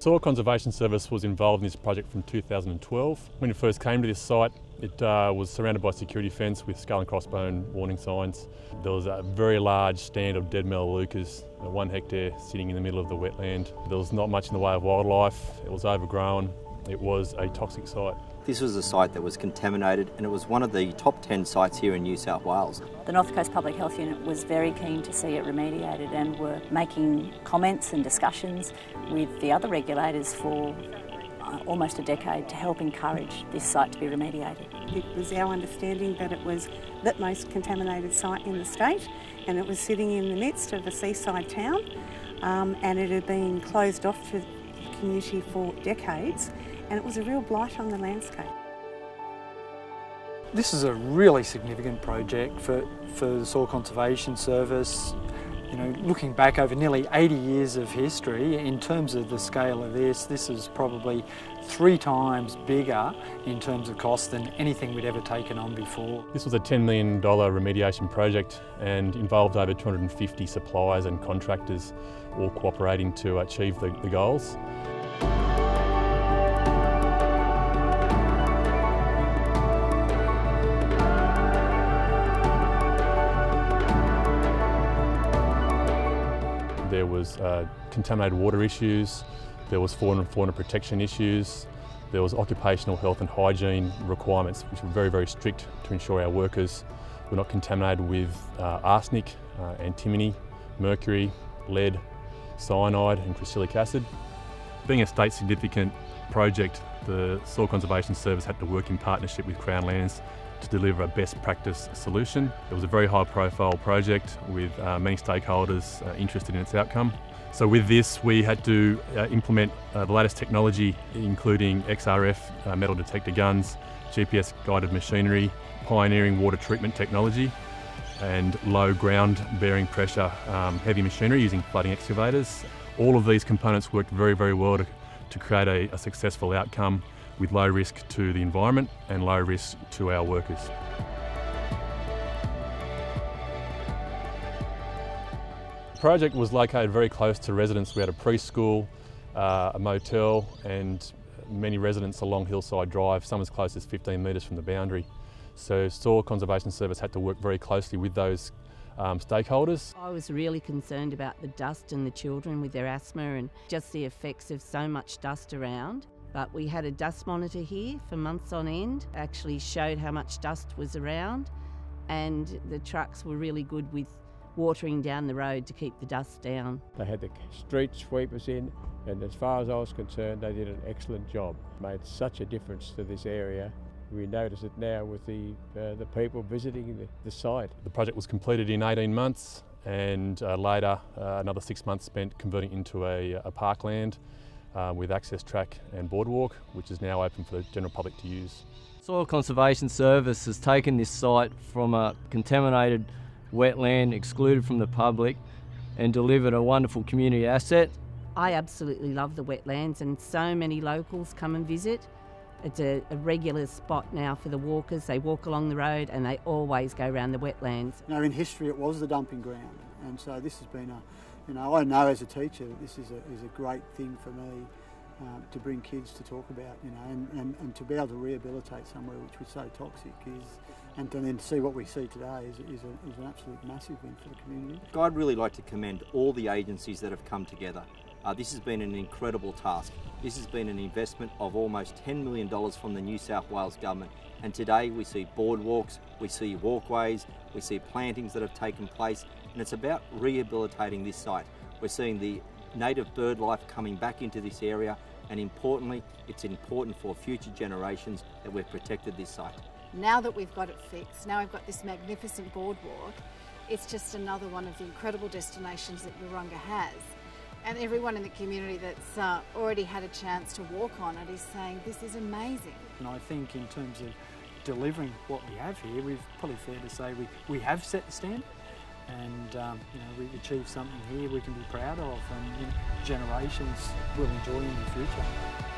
Soil Conservation Service was involved in this project from 2012. When it first came to this site, it uh, was surrounded by security fence with skull and crossbone warning signs. There was a very large stand of dead melaleucas, one hectare sitting in the middle of the wetland. There was not much in the way of wildlife. It was overgrown. It was a toxic site. This was a site that was contaminated and it was one of the top 10 sites here in New South Wales. The North Coast Public Health Unit was very keen to see it remediated and were making comments and discussions with the other regulators for uh, almost a decade to help encourage this site to be remediated. It was our understanding that it was the most contaminated site in the state and it was sitting in the midst of a seaside town um, and it had been closed off to the community for decades and it was a real blight on the landscape. This is a really significant project for, for the Soil Conservation Service. You know, looking back over nearly 80 years of history, in terms of the scale of this, this is probably three times bigger in terms of cost than anything we'd ever taken on before. This was a $10 million remediation project and involved over 250 suppliers and contractors all cooperating to achieve the, the goals. There was uh, contaminated water issues, there was fauna and fauna protection issues, there was occupational health and hygiene requirements which were very, very strict to ensure our workers were not contaminated with uh, arsenic, uh, antimony, mercury, lead, cyanide and cresylic acid. Being a state significant project, the Soil Conservation Service had to work in partnership with Crown Lands to deliver a best practice solution. It was a very high profile project with uh, many stakeholders uh, interested in its outcome. So with this we had to uh, implement uh, the latest technology including XRF uh, metal detector guns, GPS guided machinery, pioneering water treatment technology and low ground bearing pressure um, heavy machinery using floating excavators. All of these components worked very, very well to, to create a, a successful outcome with low risk to the environment and low risk to our workers. The project was located very close to residents. We had a preschool, uh, a motel and many residents along Hillside Drive, some as close as 15 metres from the boundary. So Soil Conservation Service had to work very closely with those um, stakeholders. I was really concerned about the dust and the children with their asthma and just the effects of so much dust around. But we had a dust monitor here for months on end, actually showed how much dust was around, and the trucks were really good with watering down the road to keep the dust down. They had the street sweepers in, and as far as I was concerned, they did an excellent job. Made such a difference to this area. We notice it now with the, uh, the people visiting the, the, site. The project was completed in 18 months and uh, later uh, another six months spent converting into a, a parkland uh, with access track and boardwalk, which is now open for the general public to use. Soil Conservation Service has taken this site from a contaminated wetland excluded from the public and delivered a wonderful community asset. I absolutely love the wetlands and so many locals come and visit. It's a, a, regular spot now for the walkers. They walk along the road and they always go around the wetlands. You know, in history it was the dumping ground and so this has been a, you know, I know as a teacher that this is a, is a great thing for me um, to bring kids to talk about, you know, and, and, and to be able to rehabilitate somewhere which was so toxic is, and to then see what we see today is, is, a, is an absolute massive win for the community. I'd really like to commend all the agencies that have come together. Uh, this has been an incredible task. This has been an investment of almost $10 million from the New South Wales Government and today we see boardwalks, we see walkways, we see plantings that have taken place and it's about rehabilitating this site. We're seeing the native bird life coming back into this area and importantly, it's important for future generations that we've protected this site. Now that we've got it fixed, now we've got this magnificent boardwalk, it's just another one of the incredible destinations that Urunga has. And everyone in the community that's uh, already had a chance to walk on it is saying this is amazing. And I think in terms of delivering what we have here, we've probably fair to say we, we have set the standard and um, you know, we've achieved something here we can be proud of and you know, generations will enjoy in the future.